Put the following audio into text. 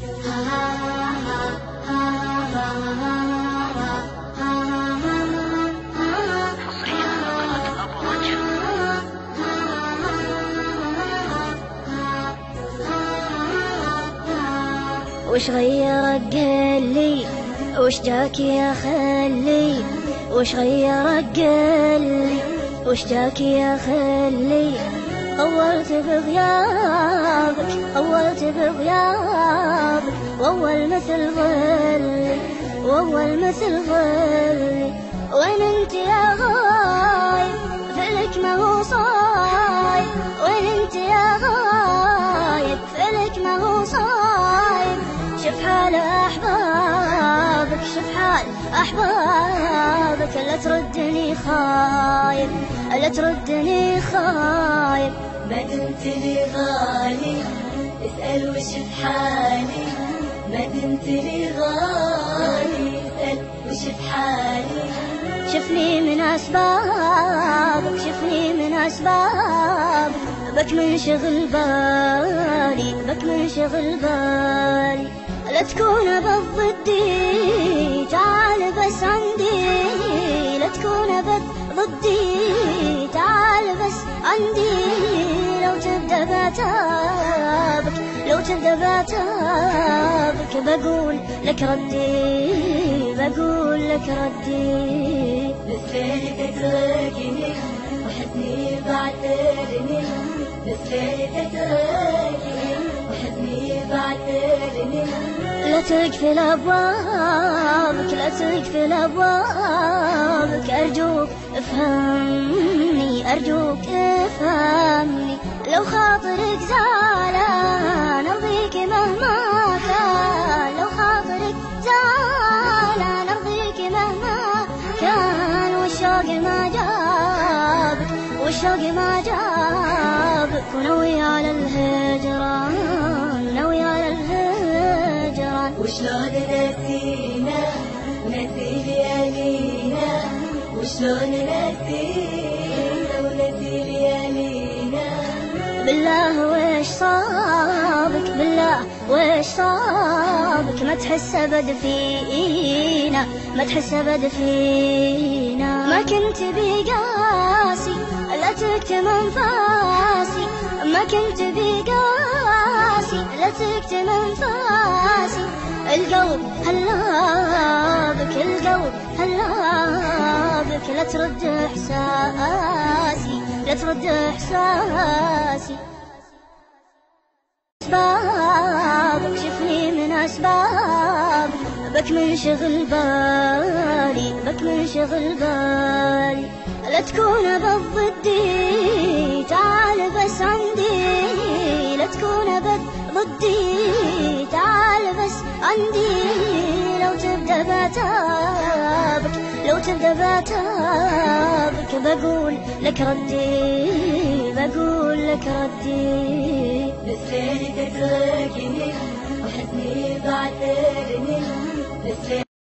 وش غيرك قلي؟ وش جاك يا خلي؟ وش غيرك قلي؟ وش جاك يا خلي؟ طولت بغيابك طولت بغيابك وأول مثل ظلي وأول مثل ظلي وين أنت يا غايب فلك ما هو صايب وين أنت يا غايب فلك ما هو صايب شوف حال احبابك شوف حال أحبابك لا تردني خايب لا تردني خايب ما دمت لي غالي اسأل وش بحالي ما دمت لي غالي اسأل وش بحالي شفني من أسبابك شفني من أسبابك. بك من شغل بالي بك من شغل بالي. لا تكون بضدي تكون ضدي. تعال بس عندي. لو تبدأ بعتابك لو تبدأ بعتابك بقول لك ردي بقول لك ردي. مثلك تتركني وحدني بعترني. مثلك تتركني تقفل أبوابك لا تقفل أبوابك أرجوك افهمني أرجوك افهمني. لو خاطرك زعلان أرضيك مهما كان. لو خاطرك زعلان أرضيك مهما كان. والشوق ما جابك والشوق ما جابك ونوي على الهجران وشلون نسينا ونسي ليالينا وشلون نسينا ونسي ليالينا بالله وش صابك؟ بالله وش صابك؟ ما تحس أبد فينا. ما تحس أبد فينا. ما كنت بقاسي لا تكتم انفاسي ما كنت بقاسي لا تكتم انفاسي القلب هلابك القلب هلابك لا ترد إحساسي لا ترد إحساسي. أسبابك شفني من أسبابك بك من شغل بالي بك من شغل بالي. لا تكون بضدي عندي لو تبدأ بعتابك لو تبدأ بعتابك بقول لك ردي بقول لك ردي. مثلك تتركني وحدني بعترني